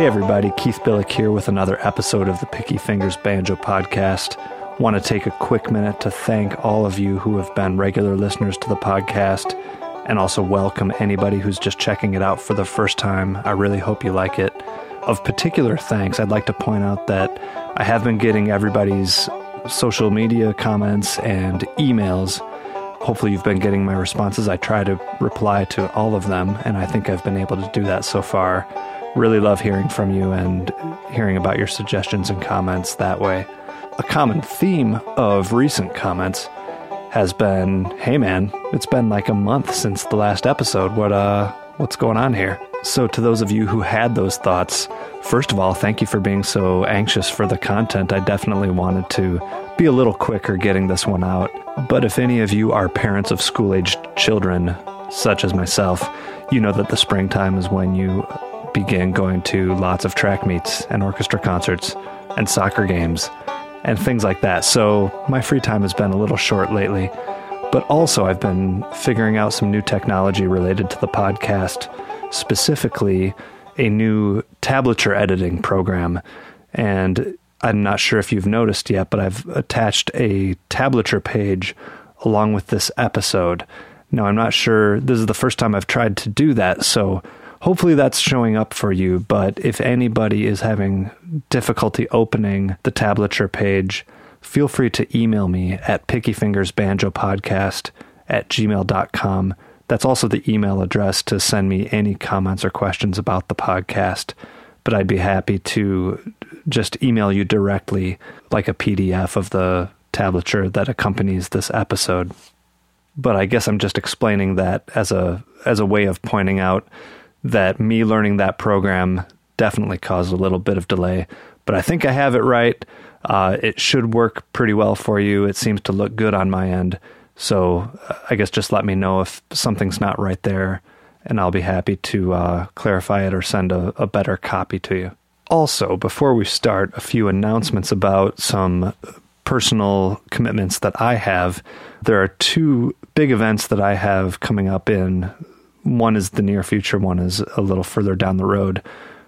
Hey everybody, Keith Billick here with another episode of the Picky Fingers Banjo podcast. Want to take a quick minute to thank all of you who have been regular listeners to the podcast and also welcome anybody who's just checking it out for the first time. I really hope you like it. Of particular thanks, I'd like to point out that I have been getting everybody's social media comments and emails. Hopefully, you've been getting my responses. I try to reply to all of them, and I think I've been able to do that so far. Really love hearing from you and hearing about your suggestions and comments that way. A common theme of recent comments has been, "Hey man, it's been like a month since the last episode. What uh what's going on here?" So to those of you who had those thoughts, first of all, thank you for being so anxious for the content. I definitely wanted to be a little quicker getting this one out. But if any of you are parents of school-aged children, such as myself, you know that the springtime is when you begin going to lots of track meets and orchestra concerts and soccer games and things like that. So my free time has been a little short lately. But also, I've been figuring out some new technology related to the podcast, specifically a new tablature editing program. And I'm not sure if you've noticed yet, but I've attached a tablature page along with this episode. Now, I'm not sure, this is the first time I've tried to do that, so hopefully that's showing up for you. But if anybody is having difficulty opening the tablature page, feel free to email me at pickyfingersbanjopodcast at gmail.com. That's also the email address to send me any comments or questions about the podcast. But I'd be happy to just email you directly, like a PDF of the tablature that accompanies this episode. But I guess I'm just explaining that as a as a way of pointing out that me learning that program definitely caused a little bit of delay, but I think I have it right. Uh, it should work pretty well for you. It seems to look good on my end. So uh, I guess just let me know if something's not right there, and I'll be happy to uh, clarify it or send a, a better copy to you. Also, before we start, a few announcements about some personal commitments that I have. There are two big events that I have coming up in one is the near future, one is a little further down the road.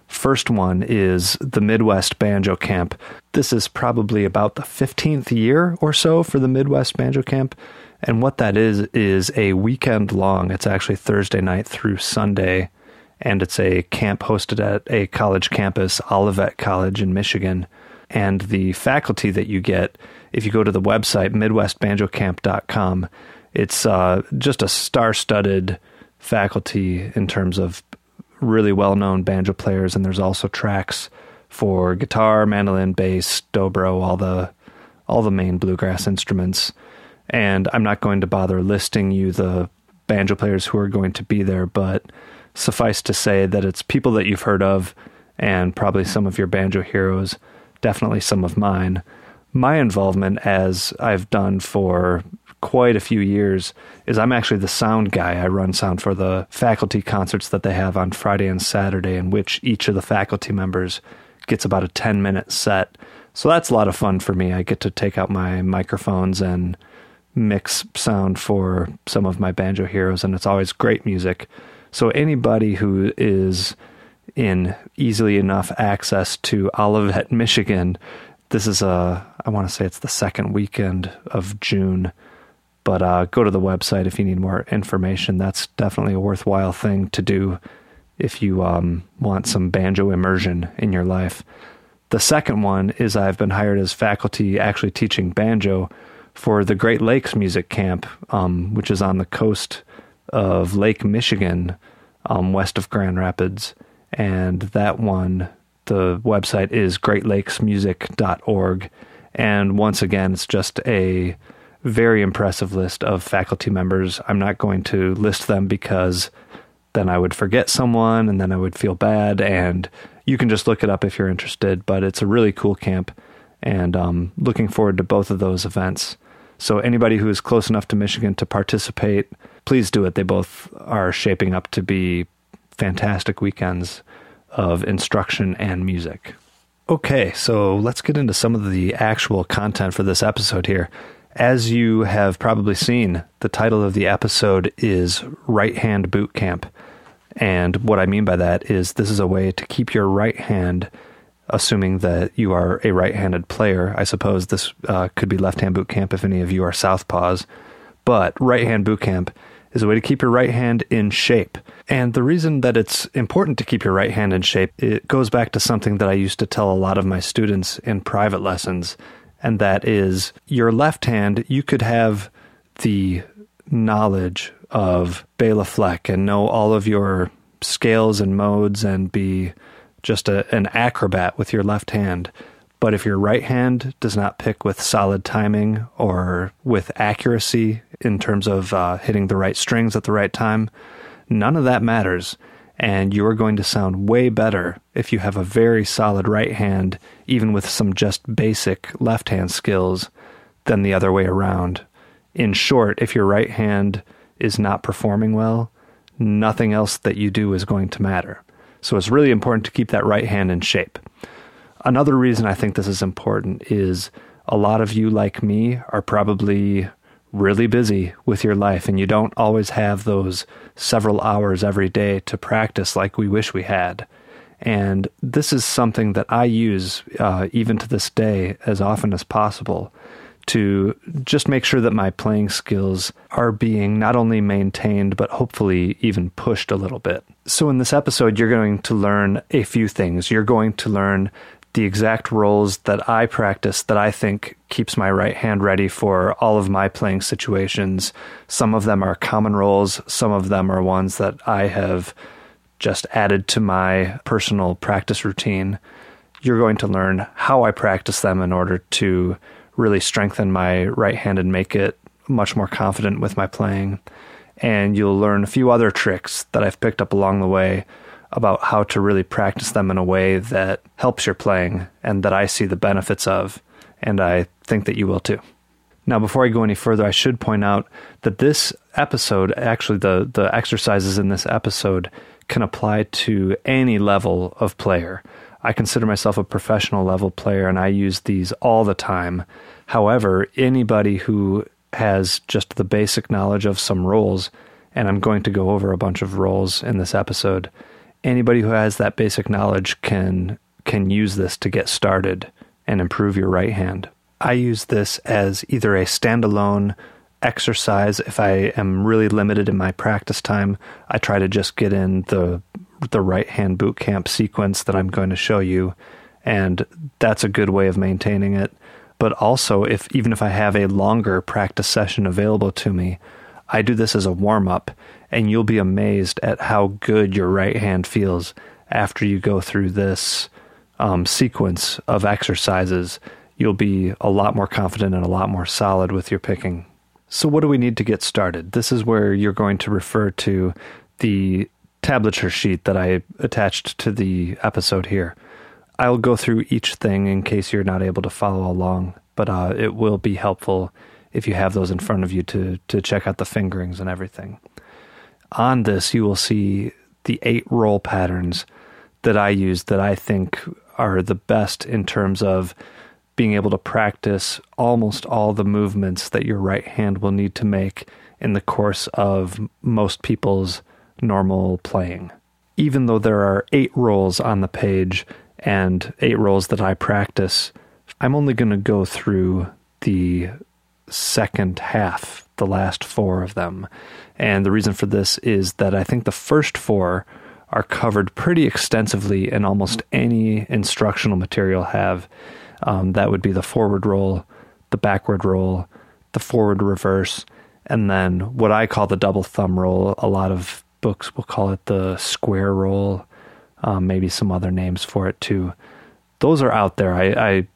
First one is the Midwest Banjo Camp. This is probably about the 15th year or so for the Midwest Banjo Camp. And what that is, is a weekend long. It's actually Thursday night through Sunday. And it's a camp hosted at a college campus, Olivet College in Michigan. And the faculty that you get, if you go to the website, MidwestBanjoCamp.com, it's uh, just a star studded faculty in terms of really well known banjo players, and there's also tracks for guitar, mandolin, bass, dobro, all the all the main bluegrass instruments. And I'm not going to bother listing you the banjo players who are going to be there, but suffice to say that it's people that you've heard of and probably some of your banjo heroes, definitely some of mine. My involvement, as I've done for quite a few years is I'm actually the sound guy. I run sound for the faculty concerts that they have on Friday and Saturday, in which each of the faculty members gets about a 10 minute set. So that's a lot of fun for me. I get to take out my microphones and mix sound for some of my banjo heroes, and it's always great music. So anybody who is in easily enough access to Olivet, Michigan, this is a, I want to say it's the second weekend of June but uh, go to the website if you need more information. That's definitely a worthwhile thing to do if you um, want some banjo immersion in your life. The second one is I've been hired as faculty actually teaching banjo for the Great Lakes Music Camp, um, which is on the coast of Lake Michigan, um, west of Grand Rapids. And that one, the website is greatlakesmusic.org. And once again, it's just a very impressive list of faculty members. I'm not going to list them because then I would forget someone and then I would feel bad. And you can just look it up if you're interested. But it's a really cool camp and um, looking forward to both of those events. So, anybody who is close enough to Michigan to participate, please do it. They both are shaping up to be fantastic weekends of instruction and music. Okay, so let's get into some of the actual content for this episode here. As you have probably seen, the title of the episode is Right Hand Boot Camp. And what I mean by that is this is a way to keep your right hand, assuming that you are a right handed player. I suppose this uh, could be left hand boot camp if any of you are southpaws. But right hand boot camp is a way to keep your right hand in shape. And the reason that it's important to keep your right hand in shape, it goes back to something that I used to tell a lot of my students in private lessons. And that is your left hand, you could have the knowledge of Bela Fleck and know all of your scales and modes and be just a, an acrobat with your left hand. But if your right hand does not pick with solid timing or with accuracy in terms of uh, hitting the right strings at the right time, none of that matters. And you are going to sound way better if you have a very solid right hand, even with some just basic left hand skills, than the other way around. In short, if your right hand is not performing well, nothing else that you do is going to matter. So it's really important to keep that right hand in shape. Another reason I think this is important is a lot of you, like me, are probably really busy with your life and you don't always have those several hours every day to practice like we wish we had. And this is something that I use uh, even to this day as often as possible to just make sure that my playing skills are being not only maintained, but hopefully even pushed a little bit. So, in this episode, you're going to learn a few things. You're going to learn the exact rolls that I practice that I think keeps my right hand ready for all of my playing situations. Some of them are common rolls, some of them are ones that I have just added to my personal practice routine. You're going to learn how I practice them in order to really strengthen my right hand and make it much more confident with my playing. And you'll learn a few other tricks that I've picked up along the way about how to really practice them in a way that helps your playing and that I see the benefits of, and I think that you will too. Now, before I go any further, I should point out that this episode, actually, the, the exercises in this episode, can apply to any level of player. I consider myself a professional level player and I use these all the time. However, anybody who has just the basic knowledge of some rolls, and I'm going to go over a bunch of rolls in this episode, anybody who has that basic knowledge can can use this to get started and improve your right hand. I use this as either a standalone exercise if I am really limited in my practice time. I try to just get in the the right hand boot camp sequence that I'm going to show you and that's a good way of maintaining it. But also if even if I have a longer practice session available to me, I do this as a warm up and you'll be amazed at how good your right hand feels after you go through this um, sequence of exercises. You'll be a lot more confident and a lot more solid with your picking. So, what do we need to get started? This is where you're going to refer to the tablature sheet that I attached to the episode here. I'll go through each thing in case you're not able to follow along, but uh, it will be helpful if you have those in front of you to to check out the fingerings and everything. On this, you will see the eight roll patterns that I use that I think are the best in terms of being able to practice almost all the movements that your right hand will need to make in the course of most people's normal playing. Even though there are eight rolls on the page and eight rolls that I practice, I'm only going to go through the second half, the last four of them. And the reason for this is that I think the first four are covered pretty extensively in almost any instructional material have. Um, that would be the forward roll, the backward roll, the forward reverse, and then what I call the double thumb roll. A lot of books will call it the square roll, um, maybe some other names for it too. Those are out there. I, I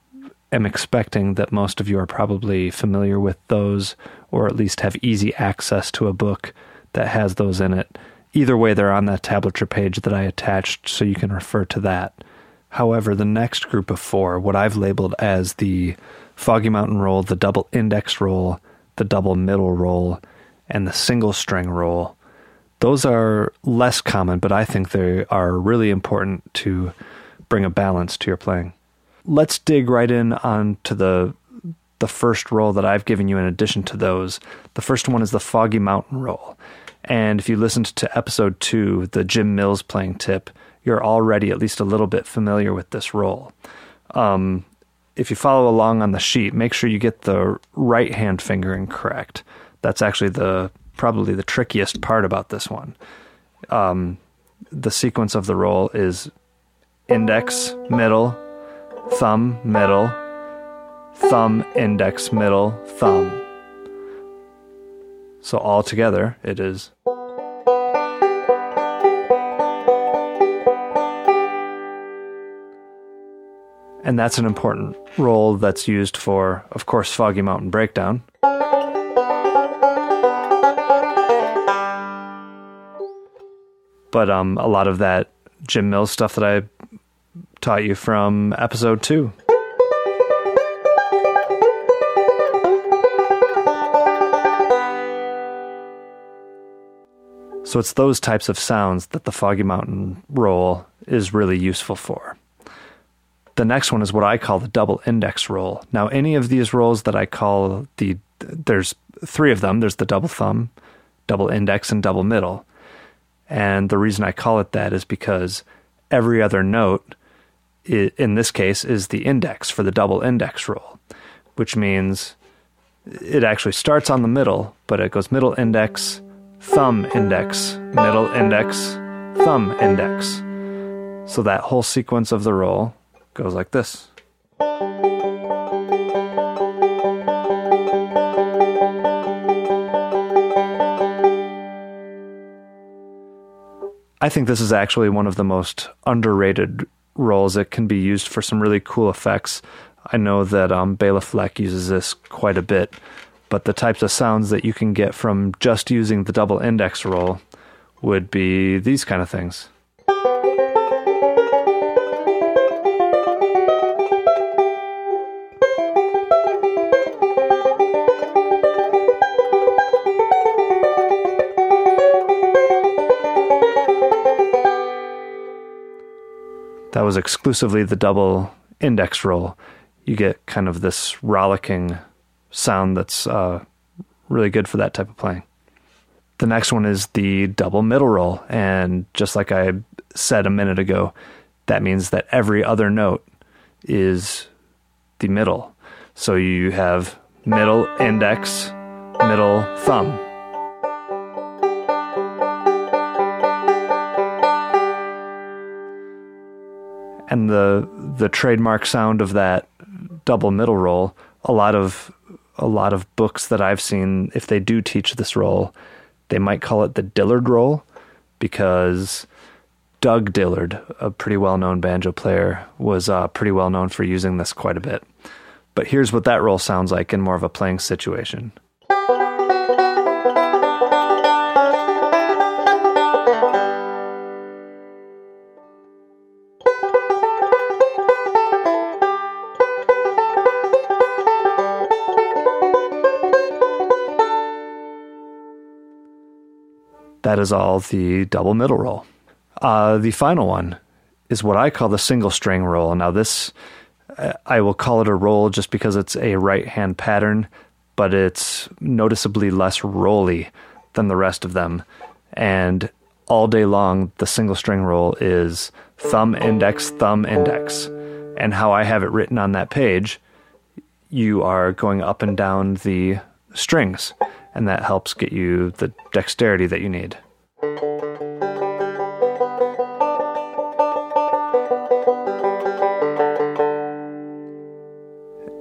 am expecting that most of you are probably familiar with those or at least have easy access to a book that has those in it. Either way, they're on that tablature page that I attached, so you can refer to that. However, the next group of four, what I've labeled as the Foggy Mountain roll, the double index roll, the double middle roll, and the single string roll, those are less common, but I think they are really important to bring a balance to your playing let's dig right in on to the the first roll that I've given you in addition to those. The first one is the Foggy Mountain roll. And if you listened to episode two, the Jim Mills playing tip, you're already at least a little bit familiar with this roll. Um, if you follow along on the sheet, make sure you get the right hand fingering correct. That's actually the probably the trickiest part about this one. Um, the sequence of the roll is index, middle, thumb, middle, thumb, index, middle, thumb. So all together, it is. And that's an important roll that's used for, of course, Foggy Mountain Breakdown. But um, a lot of that Jim Mills stuff that I taught you from episode two. So it's those types of sounds that the Foggy Mountain roll is really useful for. The next one is what I call the double index roll. Now, any of these rolls that I call the, there's three of them. There's the double thumb, double index, and double middle. And the reason I call it that is because every other note, in this case, is the index for the double index roll, which means it actually starts on the middle, but it goes middle index, thumb index, middle index, thumb index. So that whole sequence of the roll goes like this. I think this is actually one of the most underrated rolls. It can be used for some really cool effects. I know that um, Bela Fleck uses this quite a bit but the types of sounds that you can get from just using the double index roll would be these kind of things. Was exclusively the double index roll. You get kind of this rollicking sound that's uh, really good for that type of playing. The next one is the double middle roll. And just like I said a minute ago, that means that every other note is the middle. So you have middle index, middle thumb. And the the trademark sound of that double middle roll, a lot of a lot of books that I've seen, if they do teach this roll, they might call it the Dillard roll because Doug Dillard, a pretty well known banjo player, was uh, pretty well known for using this quite a bit. But here's what that roll sounds like in more of a playing situation. That is all the double middle roll. Uh, the final one is what I call the single string roll. Now, this, uh, I will call it a roll just because it's a right hand pattern, but it's noticeably less rolly than the rest of them. And all day long, the single string roll is thumb, index, thumb, index. And how I have it written on that page, you are going up and down the strings and that helps get you the dexterity that you need.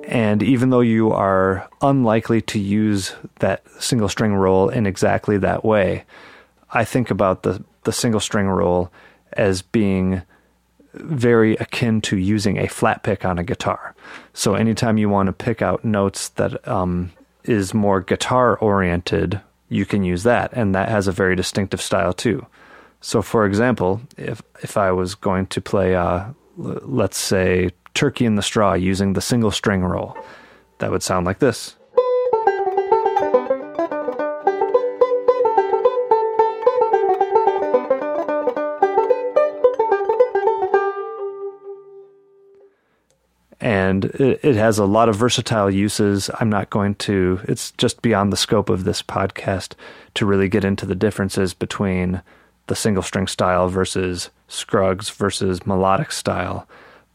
And even though you are unlikely to use that single string roll in exactly that way, I think about the, the single string roll as being very akin to using a flat pick on a guitar. So anytime you want to pick out notes that um, is more guitar oriented, you can use that, and that has a very distinctive style too. So, for example, if if I was going to play, uh, let's say, "Turkey in the Straw" using the single string roll, that would sound like this. And it, it, has a lot of versatile uses. I'm not going to, it's just beyond the scope of this podcast to really get into the differences between the single string style versus Scruggs versus melodic style.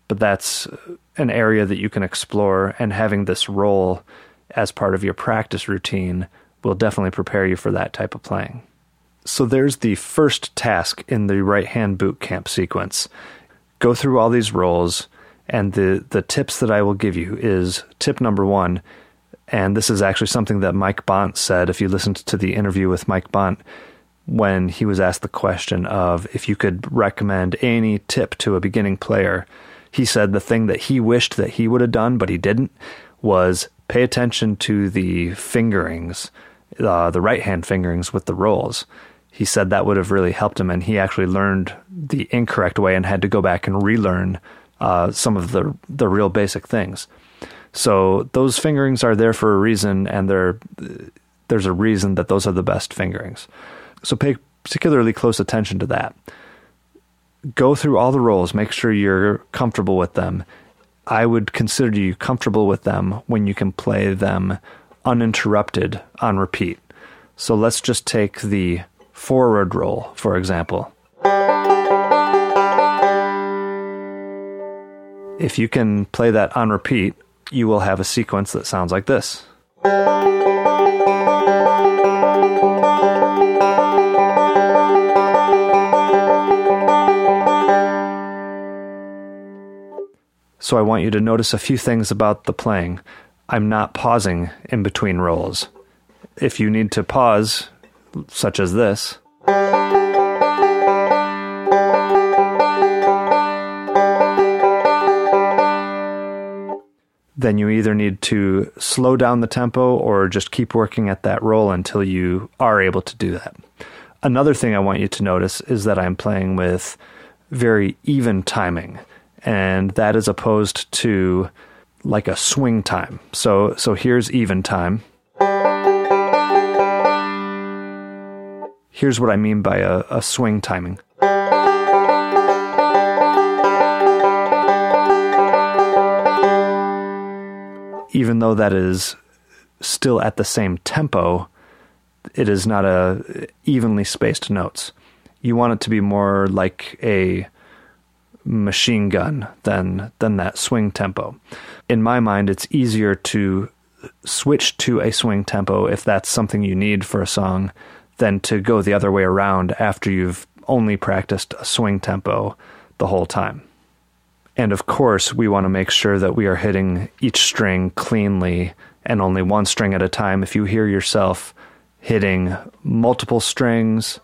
But that's an area that you can explore, and having this roll as part of your practice routine will definitely prepare you for that type of playing. So there's the first task in the right hand boot camp sequence. Go through all these rolls, and the, the tips that I will give you is tip number one, and this is actually something that Mike Bont said if you listened to the interview with Mike Bont when he was asked the question of if you could recommend any tip to a beginning player. He said the thing that he wished that he would have done, but he didn't, was pay attention to the fingerings, uh, the right hand fingerings with the rolls he said that would have really helped him, and he actually learned the incorrect way and had to go back and relearn uh, some of the the real basic things. So those fingerings are there for a reason, and there's a reason that those are the best fingerings. So pay particularly close attention to that. Go through all the rolls, make sure you're comfortable with them. I would consider you comfortable with them when you can play them uninterrupted on repeat. So let's just take the forward roll, for example. If you can play that on repeat, you will have a sequence that sounds like this. So I want you to notice a few things about the playing. I'm not pausing in between rolls. If you need to pause, such as this. Then you either need to slow down the tempo or just keep working at that roll until you are able to do that. Another thing I want you to notice is that I'm playing with very even timing, and that is opposed to like a swing time. So so here's even time. Here's what I mean by a, a swing timing. Even though that is still at the same tempo, it is not a evenly spaced notes. You want it to be more like a machine gun than than that swing tempo. In my mind, it's easier to switch to a swing tempo if that's something you need for a song than to go the other way around after you've only practiced a swing tempo the whole time. And of course, we want to make sure that we are hitting each string cleanly and only one string at a time. If you hear yourself hitting multiple strings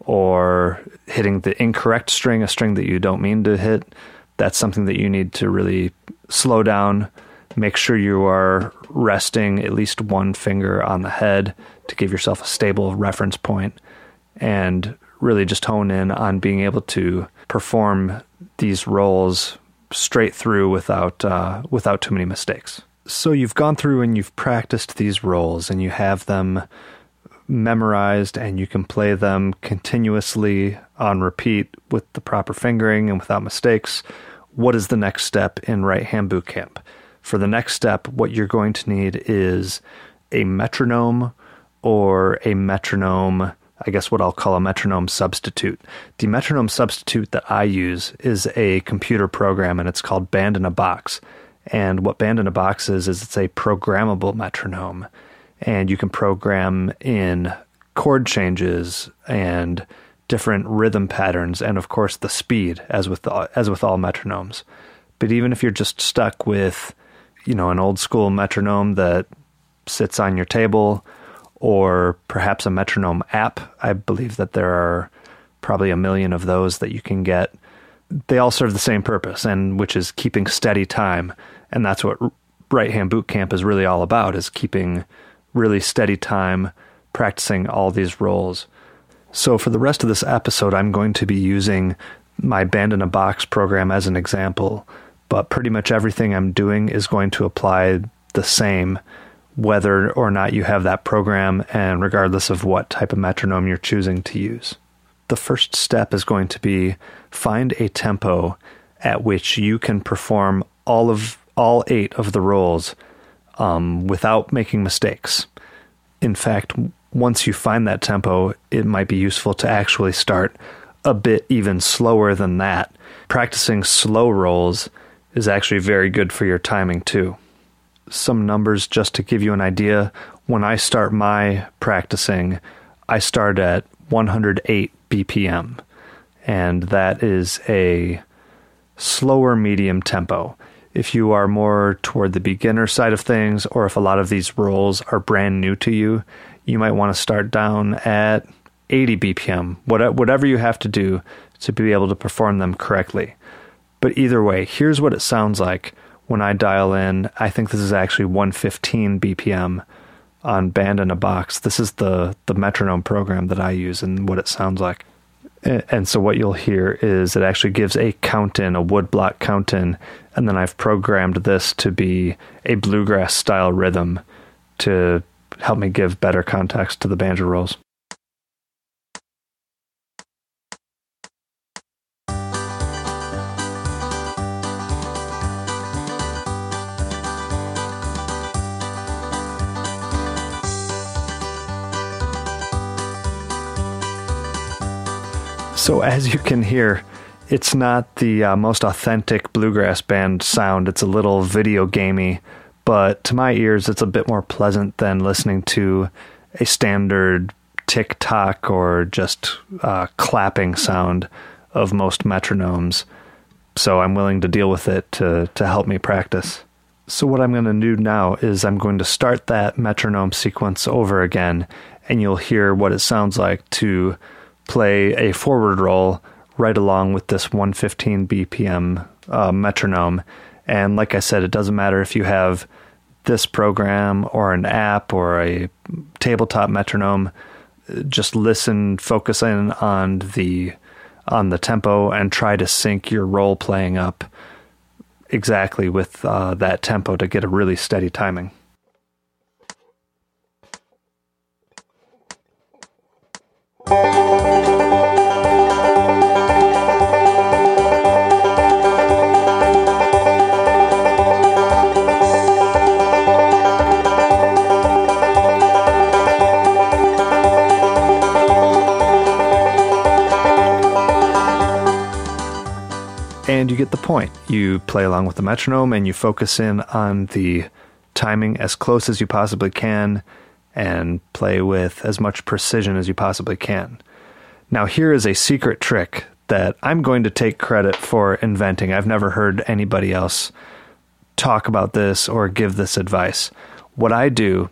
or hitting the incorrect string, a string that you don't mean to hit, that's something that you need to really slow down. Make sure you are resting at least one finger on the head to give yourself a stable reference point and really just hone in on being able to perform these rolls straight through without uh, without too many mistakes. So you've gone through and you've practiced these rolls and you have them memorized and you can play them continuously on repeat with the proper fingering and without mistakes. What is the next step in right hand boot camp? For the next step, what you're going to need is a metronome or a metronome, I guess what I'll call a metronome substitute. The metronome substitute that I use is a computer program and it's called Band in a Box. And what Band in a Box is, is it's a programmable metronome. And you can program in chord changes and different rhythm patterns and of course the speed as with the, as with all metronomes. But even if you're just stuck with, you know, an old school metronome that sits on your table, or perhaps a metronome app. I believe that there are probably a million of those that you can get. They all serve the same purpose, and which is keeping steady time. And that's what Right Hand Boot Camp is really all about: is keeping really steady time, practicing all these rolls. So for the rest of this episode, I'm going to be using my Band in a Box program as an example, but pretty much everything I'm doing is going to apply the same whether or not you have that program and regardless of what type of metronome you're choosing to use. The first step is going to be find a tempo at which you can perform all of all eight of the rolls um, without making mistakes. In fact, once you find that tempo, it might be useful to actually start a bit even slower than that. Practicing slow rolls is actually very good for your timing too. Some numbers just to give you an idea. When I start my practicing, I start at 108 BPM, and that is a slower medium tempo. If you are more toward the beginner side of things, or if a lot of these rolls are brand new to you, you might want to start down at 80 BPM, whatever you have to do to be able to perform them correctly. But either way, here's what it sounds like when I dial in. I think this is actually 115 BPM on Band in a Box. This is the, the metronome program that I use and what it sounds like. And so what you'll hear is it actually gives a count in, a woodblock count in, and then I've programmed this to be a bluegrass style rhythm to help me give better context to the banjo rolls. So, as you can hear, it's not the uh, most authentic bluegrass band sound. It's a little video gamey, but to my ears, it's a bit more pleasant than listening to a standard tick tock or just uh, clapping sound of most metronomes. So I'm willing to deal with it to, to help me practice. So, what I'm going to do now is I'm going to start that metronome sequence over again, and you'll hear what it sounds like to play a forward roll right along with this 115 BPM uh, metronome. And like I said, it doesn't matter if you have this program or an app or a tabletop metronome. Just listen, focus in on the on the tempo, and try to sync your roll playing up exactly with uh, that tempo to get a really steady timing. You get the point. You play along with the metronome and you focus in on the timing as close as you possibly can and play with as much precision as you possibly can. Now, here is a secret trick that I'm going to take credit for inventing. I've never heard anybody else talk about this or give this advice. What I do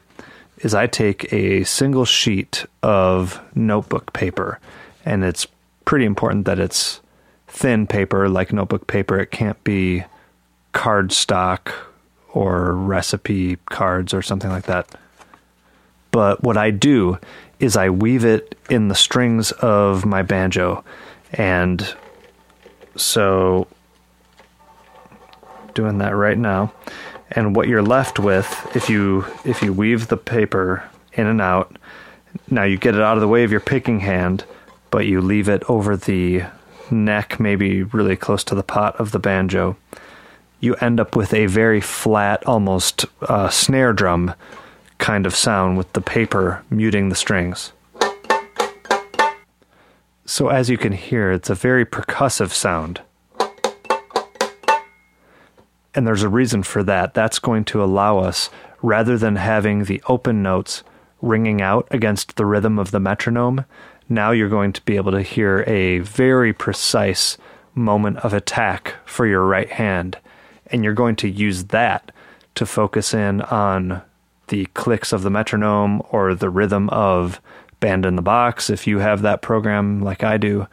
is I take a single sheet of notebook paper, and it's pretty important that it's thin paper like notebook paper. It can't be cardstock or recipe cards or something like that. But what I do is I weave it in the strings of my banjo. And so doing that right now. And what you're left with if you if you weave the paper in and out, now you get it out of the way of your picking hand, but you leave it over the neck, maybe really close to the pot of the banjo, you end up with a very flat, almost uh, snare drum kind of sound with the paper muting the strings. So, as you can hear, it's a very percussive sound. And there's a reason for that. That's going to allow us, rather than having the open notes ringing out against the rhythm of the metronome, now you're going to be able to hear a very precise moment of attack for your right hand. And you're going to use that to focus in on the clicks of the metronome or the rhythm of Band in the Box if you have that program like I do.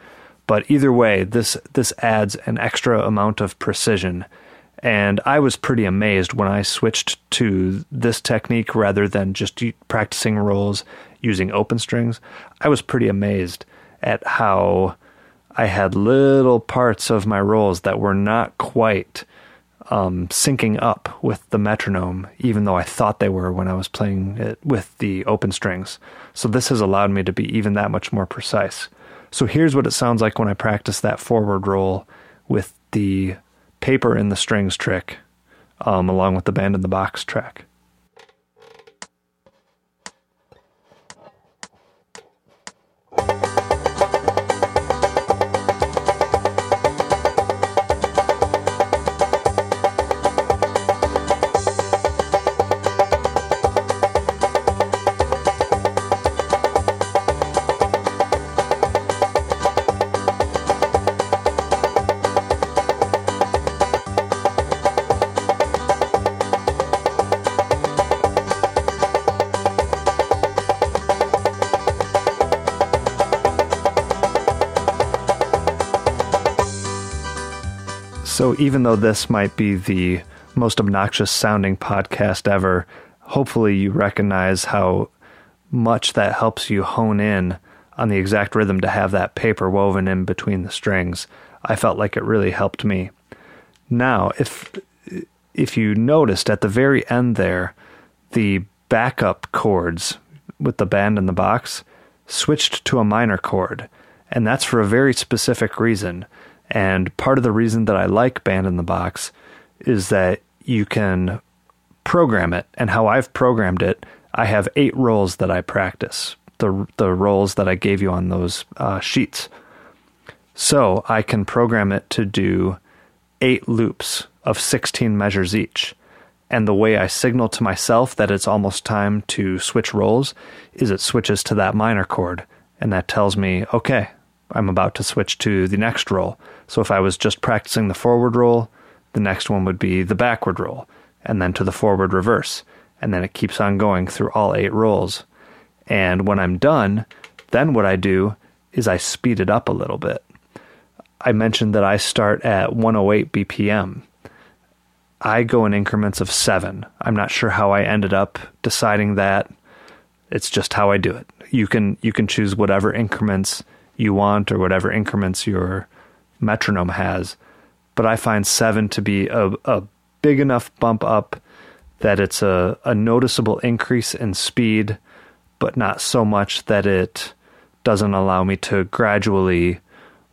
But either way, this this adds an extra amount of precision. And I was pretty amazed when I switched to this technique rather than just practicing rolls using open strings, I was pretty amazed at how I had little parts of my rolls that were not quite um, syncing up with the metronome, even though I thought they were when I was playing it with the open strings. So this has allowed me to be even that much more precise. So here's what it sounds like when I practice that forward roll with the paper in the strings trick um, along with the band in the box track. So, even though this might be the most obnoxious sounding podcast ever, hopefully you recognize how much that helps you hone in on the exact rhythm to have that paper woven in between the strings. I felt like it really helped me. Now, if if you noticed at the very end there, the backup chords with the band in the box switched to a minor chord, and that's for a very specific reason. And part of the reason that I like Band in the Box is that you can program it. And how I've programmed it, I have eight rolls that I practice, the, the rolls that I gave you on those uh, sheets. So I can program it to do eight loops of 16 measures each. And the way I signal to myself that it's almost time to switch rolls is it switches to that minor chord. And that tells me, okay, I'm about to switch to the next roll. So if I was just practicing the forward roll, the next one would be the backward roll, and then to the forward reverse. And then it keeps on going through all eight rolls. And when I'm done, then what I do is I speed it up a little bit. I mentioned that I start at 108 BPM. I go in increments of seven. I'm not sure how I ended up deciding that. It's just how I do it. You can you can choose whatever increments you want or whatever increments your metronome has. But I find seven to be a, a big enough bump up that it's a, a noticeable increase in speed, but not so much that it doesn't allow me to gradually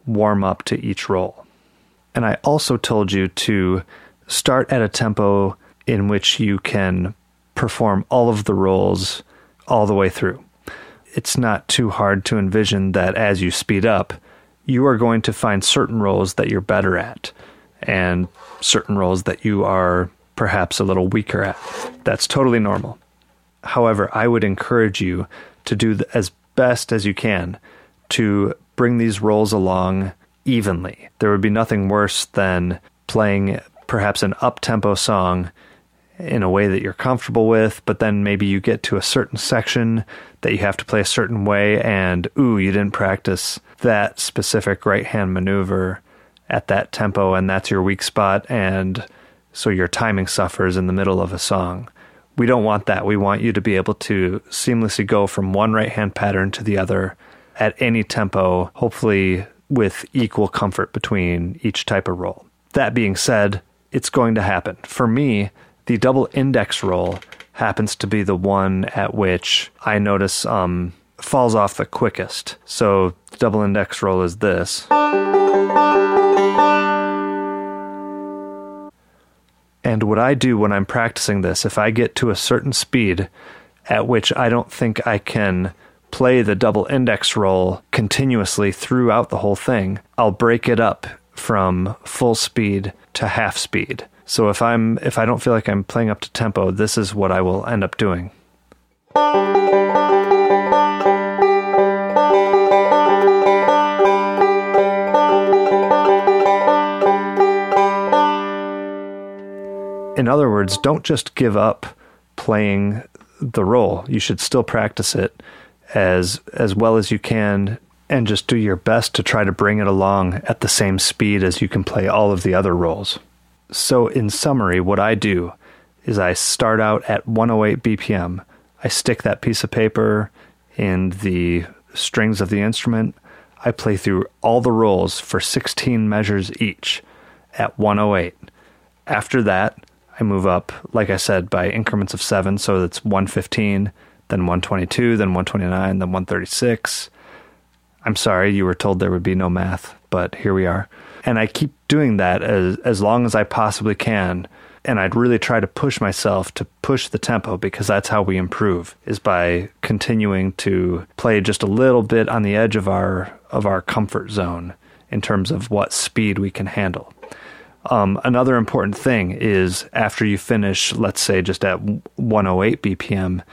warm up to each roll. And I also told you to start at a tempo in which you can perform all of the rolls all the way through it's not too hard to envision that as you speed up, you are going to find certain rolls that you're better at and certain rolls that you are perhaps a little weaker at. That's totally normal. However, I would encourage you to do as best as you can to bring these rolls along evenly. There would be nothing worse than playing perhaps an up tempo song in a way that you're comfortable with, but then maybe you get to a certain section that you have to play a certain way, and ooh, you didn't practice that specific right hand maneuver at that tempo, and that's your weak spot, and so your timing suffers in the middle of a song. We don't want that. We want you to be able to seamlessly go from one right hand pattern to the other at any tempo, hopefully with equal comfort between each type of roll. That being said, it's going to happen. For me, the double index roll happens to be the one at which I notice um, falls off the quickest. So the double index roll is this. And what I do when I'm practicing this, if I get to a certain speed at which I don't think I can play the double index roll continuously throughout the whole thing, I'll break it up from full speed to half speed. So if I'm if I don't feel like I'm playing up to tempo, this is what I will end up doing. In other words, don't just give up playing the roll. You should still practice it as as well as you can and just do your best to try to bring it along at the same speed as you can play all of the other rolls. So, in summary, what I do is I start out at 108 BPM. I stick that piece of paper in the strings of the instrument. I play through all the rolls for 16 measures each at 108. After that, I move up, like I said, by increments of seven. So that's 115, then 122, then 129, then 136. I'm sorry, you were told there would be no math, but here we are and I keep doing that as as long as I possibly can and I'd really try to push myself to push the tempo because that's how we improve is by continuing to play just a little bit on the edge of our of our comfort zone in terms of what speed we can handle. Um, another important thing is after you finish, let's say just at 108 BPM,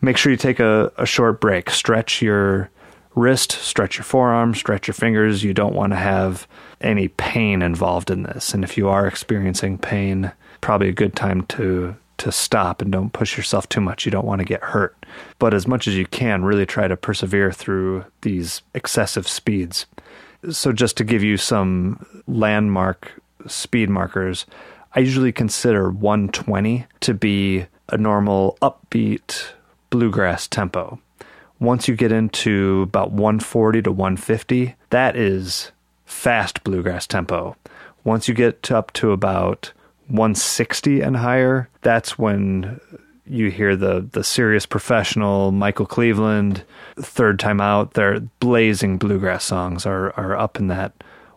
make sure you take a, a short break. Stretch your wrist, stretch your forearm, stretch your fingers. You don't want to have any pain involved in this. And if you are experiencing pain, probably a good time to to stop and don't push yourself too much. You don't want to get hurt. But as much as you can, really try to persevere through these excessive speeds. So just to give you some landmark speed markers, I usually consider 120 to be a normal upbeat bluegrass tempo. Once you get into about 140 to 150, that is fast bluegrass tempo. Once you get up to about 160 and higher, that's when you hear the the serious professional Michael Cleveland, IIIrd Tyme Out, their blazing bluegrass songs are are up in that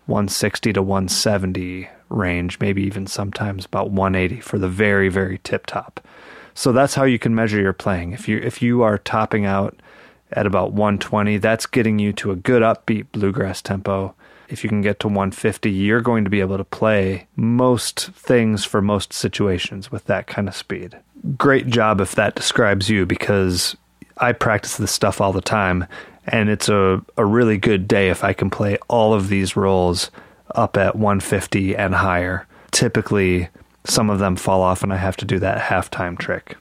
160 to 170 range, maybe even sometimes about 180 for the very very tip top. So that's how you can measure your playing. If you if you are topping out at about 120, that's getting you to a good upbeat bluegrass tempo if you can get to 150, you're going to be able to play most things for most situations with that kind of speed. Great job if that describes you because I practice this stuff all the time and it's a, a really good day if I can play all of these rolls up at 150 and higher. Typically, some of them fall off and I have to do that halftime trick.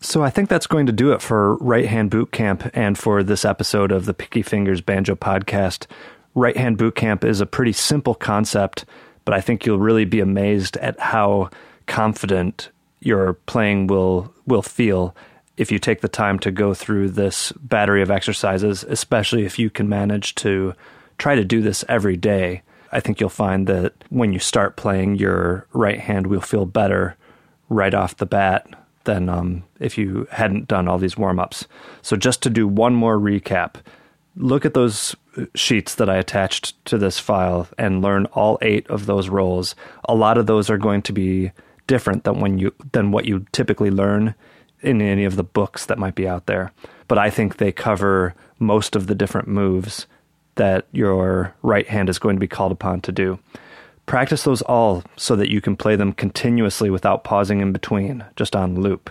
So I think that's going to do it for Right Hand Boot Camp and for this episode of the Picky Fingers Banjo podcast right hand boot camp is a pretty simple concept, but I think you'll really be amazed at how confident your playing will will feel if you take the time to go through this battery of exercises, especially if you can manage to try to do this every day. I think you'll find that when you start playing, your right hand will feel better right off the bat than um, if you hadn't done all these warm ups. So, just to do one more recap, look at those sheets that I attached to this file and learn all eight of those rolls. A lot of those are going to be different than when you than what you typically learn in any of the books that might be out there. But I think they cover most of the different moves that your right hand is going to be called upon to do. Practice those all so that you can play them continuously without pausing in between, just on loop.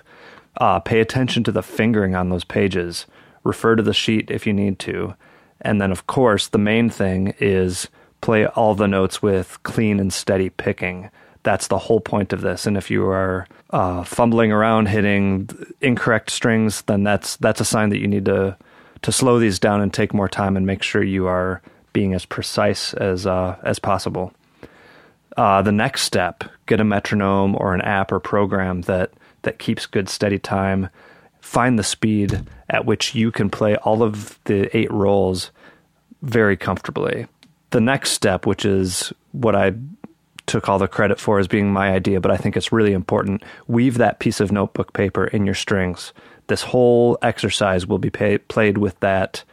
Uh, pay attention to the fingering on those pages. Refer to the sheet if you need to and then, of course, the main thing is play all the notes with clean and steady picking. That's the whole point of this. And if you are uh, fumbling around hitting incorrect strings, then that's that's a sign that you need to to slow these down and take more time and make sure you are being as precise as uh, as possible. Uh, the next step: get a metronome or an app or program that that keeps good steady time find the speed at which you can play all of the eight rolls very comfortably. The next step, which is what I took all the credit for as being my idea, but I think it's really important. Weave that piece of notebook paper in your strings. This whole exercise will be pay- played with that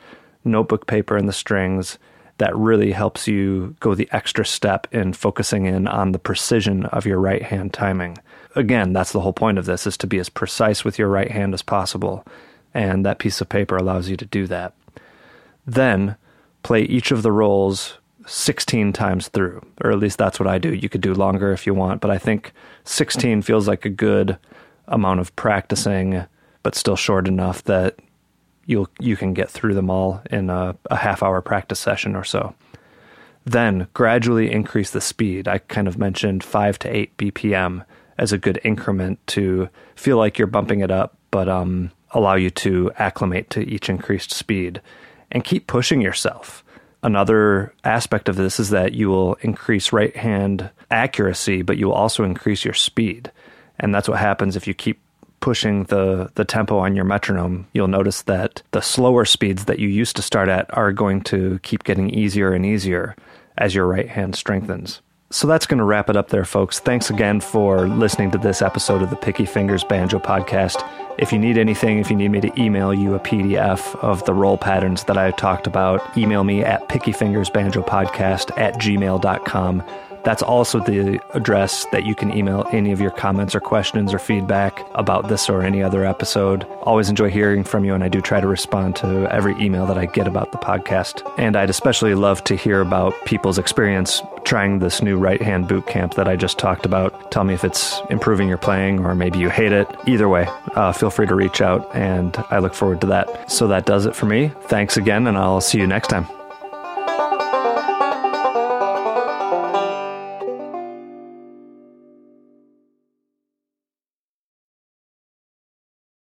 notebook paper and the strings. That really helps you go the extra step in focusing in on the precision of your right hand timing again, that's the whole point of this is to be as precise with your right hand as possible. And that piece of paper allows you to do that. Then play each of the rolls 16 times through, or at least that's what I do. You could do longer if you want, but I think 16 feels like a good amount of practicing, but still short enough that you'll you can get through them all in a, a half hour practice session or so. Then gradually increase the speed. I kind of mentioned 5 to 8 BPM as a good increment to feel like you're bumping it up, but um, allow you to acclimate to each increased speed and keep pushing yourself. Another aspect of this is that you will increase right hand accuracy, but you will also increase your speed. And that's what happens if you keep pushing the, the tempo on your metronome. You'll notice that the slower speeds that you used to start at are going to keep getting easier and easier as your right hand strengthens. So that's going to wrap it up there, folks. Thanks again for listening to this episode of the Picky Fingers Banjo Podcast. If you need anything, if you need me to email you a PDF of the roll patterns that I talked about, email me at pickyfingersbanjopodcast at gmail.com. That's also the address that you can email any of your comments or questions or feedback about this or any other episode. Always enjoy hearing from you, and I do try to respond to every email that I get about the podcast. And I'd especially love to hear about people's experience trying this new right hand boot camp that I just talked about. Tell me if it's improving your playing or maybe you hate it. Either way, uh, feel free to reach out, and I look forward to that. So that does it for me. Thanks again, and I'll see you next time.